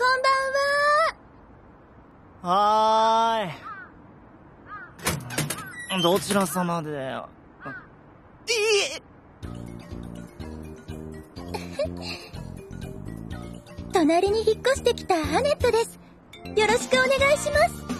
ばんははーい。どちら様で。隣に引っ越してきたアネットです。よろしくお願いします。